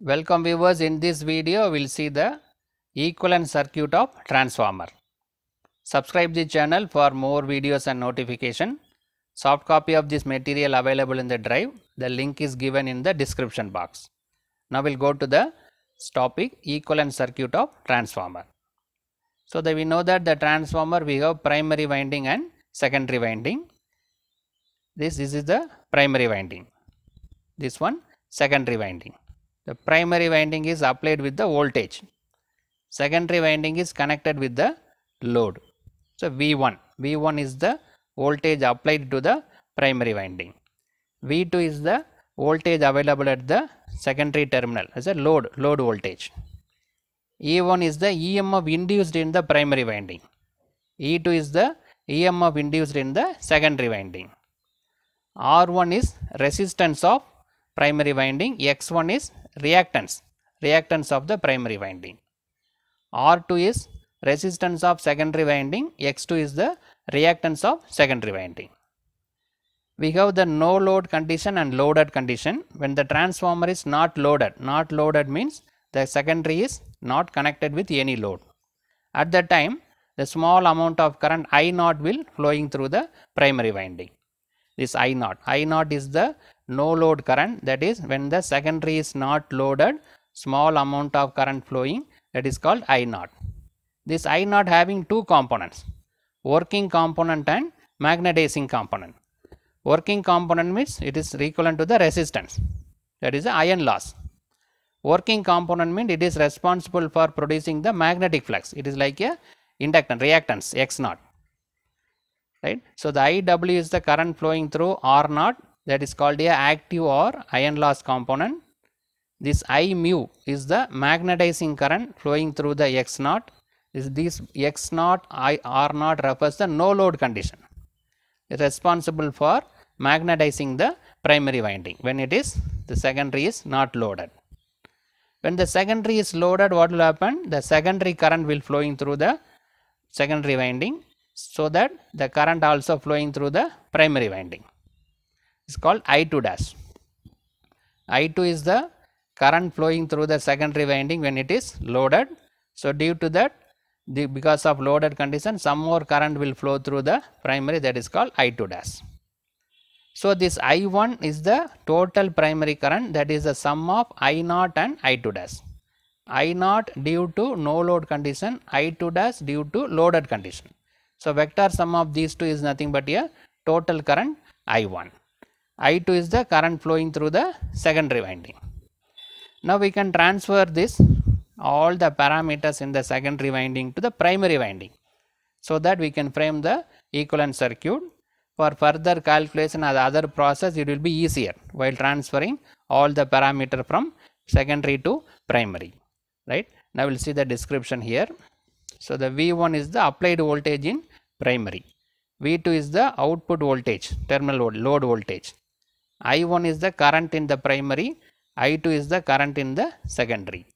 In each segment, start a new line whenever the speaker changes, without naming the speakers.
Welcome viewers in this video we will see the equivalent circuit of transformer. Subscribe the channel for more videos and notification. Soft copy of this material available in the drive. The link is given in the description box. Now we'll go to the topic equivalent circuit of transformer. So that we know that the transformer we have primary winding and secondary winding. This, this is the primary winding. This one secondary winding. The primary winding is applied with the voltage. Secondary winding is connected with the load. So V1, V1 is the voltage applied to the primary winding. V2 is the voltage available at the secondary terminal as a load, load voltage. E1 is the EMF induced in the primary winding. E2 is the EMF induced in the secondary winding. R1 is resistance of primary winding, X1 is reactance, reactance of the primary winding. R2 is resistance of secondary winding, X2 is the reactance of secondary winding. We have the no load condition and loaded condition. When the transformer is not loaded, not loaded means the secondary is not connected with any load. At that time, the small amount of current I naught will flowing through the primary winding. This I naught, I naught is the no load current that is when the secondary is not loaded, small amount of current flowing that is called I naught. This I naught having two components, working component and magnetizing component. Working component means it is equivalent to the resistance that is the iron loss. Working component means it is responsible for producing the magnetic flux. It is like a inductance, reactance X naught. Right. So, the IW is the current flowing through R naught that is called a active or iron loss component. This I mu is the magnetizing current flowing through the X naught. Is this X naught I R naught refers the no load condition. It is responsible for magnetizing the primary winding when it is the secondary is not loaded. When the secondary is loaded what will happen? The secondary current will flowing through the secondary winding so that the current also flowing through the primary winding. It's called I2 dash. I2 is the current flowing through the secondary winding when it is loaded. So, due to that the because of loaded condition some more current will flow through the primary that is called I2 dash. So, this I1 is the total primary current that is the sum of I0 and I2 dash. I0 due to no load condition, I2 dash due to loaded condition. So, vector sum of these two is nothing but a total current I1. I2 is the current flowing through the secondary winding. Now, we can transfer this all the parameters in the secondary winding to the primary winding. So, that we can frame the equivalent circuit for further calculation or the other process it will be easier while transferring all the parameter from secondary to primary right. Now, we will see the description here. So, the V1 is the applied voltage in primary, V2 is the output voltage terminal load, voltage, I1 is the current in the primary, I2 is the current in the secondary.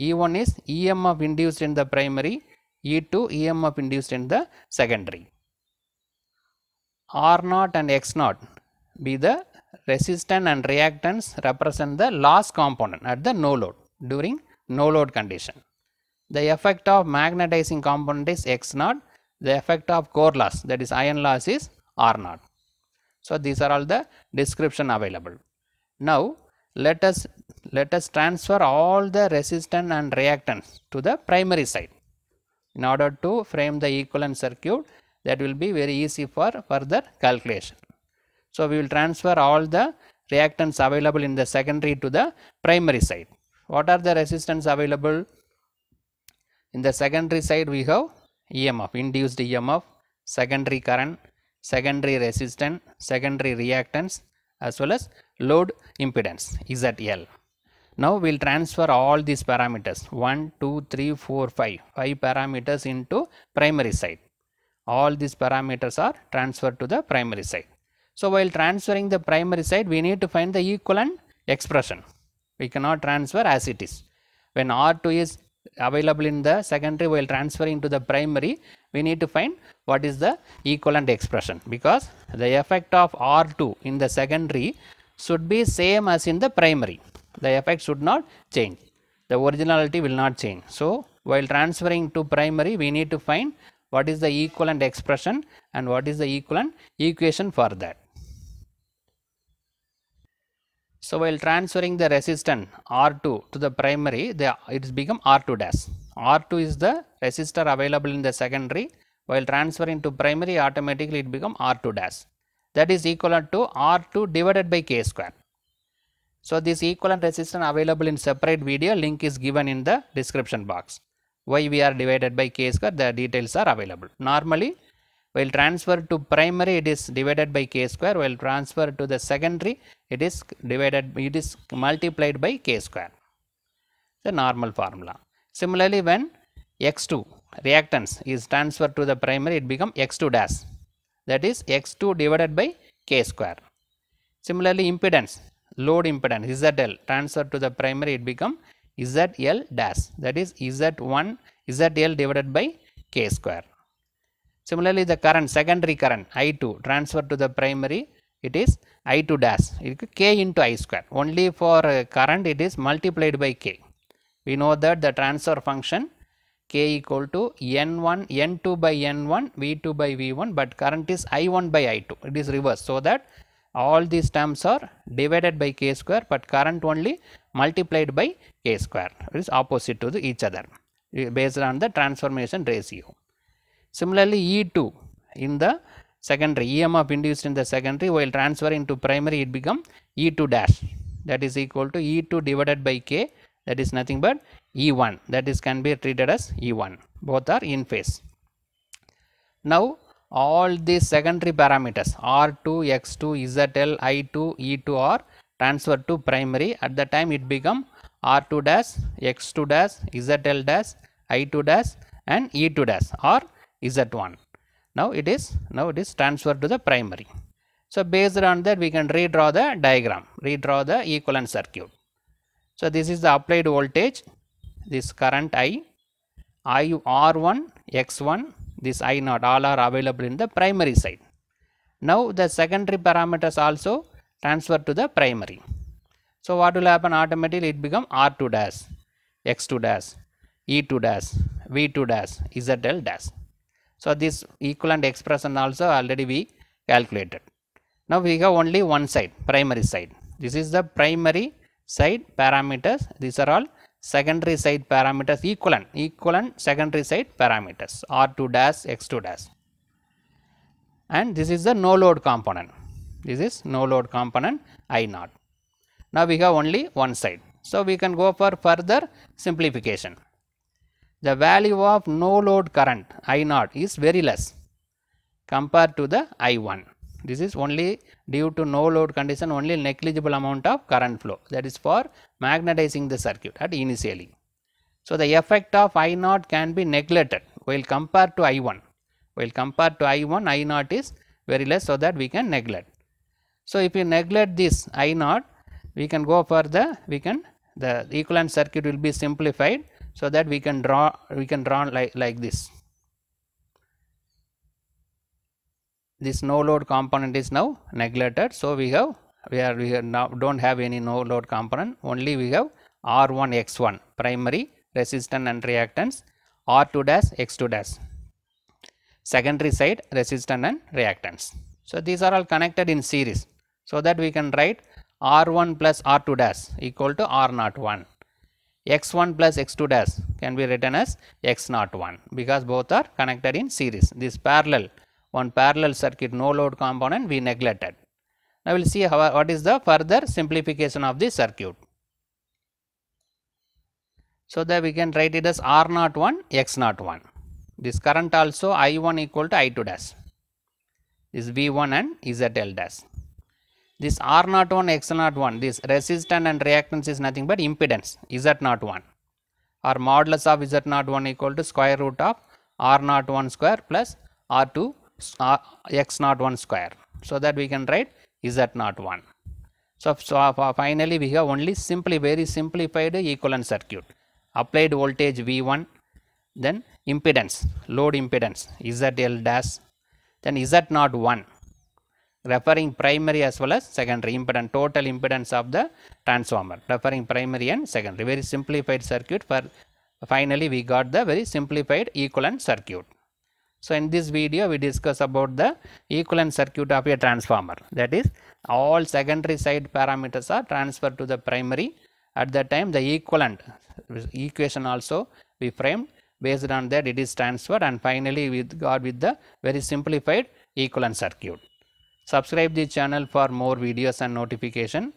E1 is EMF induced in the primary, E2 EMF induced in the secondary. R0 and X0 be the resistance and reactance represent the loss component at the no load during no load condition. The effect of magnetizing component is X0, the effect of core loss that is iron loss is R0. So, these are all the description available. Now, let us let us transfer all the resistance and reactance to the primary side in order to frame the equivalent circuit that will be very easy for further calculation. So, we will transfer all the reactance available in the secondary to the primary side. What are the resistance available? In the secondary side we have EMF, induced EMF, secondary current, secondary resistance, secondary reactance as well as load impedance ZL. Now, we will transfer all these parameters 1, 2, 3, 4, 5, 5 parameters into primary side. All these parameters are transferred to the primary side. So, while transferring the primary side we need to find the equivalent expression. We cannot transfer as it is. When R2 is available in the secondary while transferring to the primary we need to find what is the equivalent expression because the effect of R2 in the secondary should be same as in the primary. The effect should not change. The originality will not change. So while transferring to primary we need to find what is the equivalent expression and what is the equivalent equation for that so while transferring the resistance R2 to the primary, the it is become R2 dash. R2 is the resistor available in the secondary. While transferring to primary, automatically it become R2 dash. That is equivalent to R2 divided by K square. So this equivalent resistance available in separate video link is given in the description box. Why we are divided by K square, the details are available. Normally, while transfer to primary it is divided by k square. While transfer to the secondary it is divided it is multiplied by k square. The normal formula. Similarly when x2 reactance is transferred to the primary it become x2 dash. That is x2 divided by k square. Similarly impedance load impedance zl transferred to the primary it become zl dash. That is z1 zl divided by k square Similarly, the current secondary current I2 transfer to the primary it is I2 dash k into I square only for uh, current it is multiplied by k. We know that the transfer function k equal to n1 n2 by n1 v2 by v1 but current is I1 by I2 it is reverse so that all these terms are divided by k square but current only multiplied by k square it is opposite to each other based on the transformation ratio. Similarly, E2 in the secondary EMF induced in the secondary while transferring to primary it become E2 dash. That is equal to E2 divided by K that is nothing but E1 that is can be treated as E1 both are in phase. Now all these secondary parameters R2, X2, ZL, I2, E2 are transferred to primary. At the time it become R2 dash, X2 dash, ZL dash, I2 dash and E2 dash or Z1. Now it is now it is transferred to the primary. So based on that we can redraw the diagram, redraw the equivalent circuit. So this is the applied voltage, this current I, I R1, X1, this I naught all are available in the primary side. Now the secondary parameters also transfer to the primary. So what will happen automatically it become R2 dash, X2 dash, E2 dash, V2 dash, ZL dash. So this equivalent expression also already we calculated. Now we have only one side, primary side. This is the primary side parameters. These are all secondary side parameters equivalent, equivalent secondary side parameters R2 dash, X2 dash. And this is the no load component. This is no load component I naught. Now we have only one side. So we can go for further simplification the value of no load current I naught is very less compared to the I1. This is only due to no load condition only negligible amount of current flow that is for magnetizing the circuit at initially. So, the effect of I naught can be neglected while compared to I1. While compared to I1 I naught is very less so that we can neglect. So, if you neglect this I naught we can go for the we can the equivalent circuit will be simplified so that we can draw we can draw like, like this. This no load component is now neglected. So, we have we are we are now do not have any no load component only we have R1 X1 primary resistance and reactance R2 dash X2 dash secondary side resistance and reactance. So, these are all connected in series so that we can write R1 plus R2 dash equal to R naught 1 x1 plus x2 dash can be written as x naught 1 because both are connected in series. This parallel one parallel circuit no load component we neglected. Now, we will see how, what is the further simplification of this circuit. So, that we can write it as R naught 1 x naught 1. This current also I1 equal to I2 dash. This V1 and ZL dash. This R naught 1 X naught 1 this resistance and reactance is nothing but impedance Z naught 1 or modulus of Z naught 1 equal to square root of R naught 1 square plus R2 uh, X naught 1 square. So, that we can write Z naught 1. So, so uh, finally, we have only simply very simplified equivalent circuit applied voltage V1 then impedance load impedance ZL dash then Z naught 1 referring primary as well as secondary impedance total impedance of the transformer. Referring primary and secondary. Very simplified circuit. For finally we got the very simplified equivalent circuit. So in this video we discuss about the equivalent circuit of a transformer. That is all secondary side parameters are transferred to the primary. At that time the equivalent equation also we framed based on that it is transferred. And finally we got with the very simplified equivalent circuit. Subscribe the channel for more videos and notification.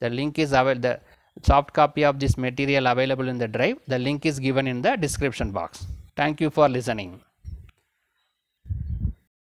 The link is available the soft copy of this material available in the drive. The link is given in the description box. Thank you for listening.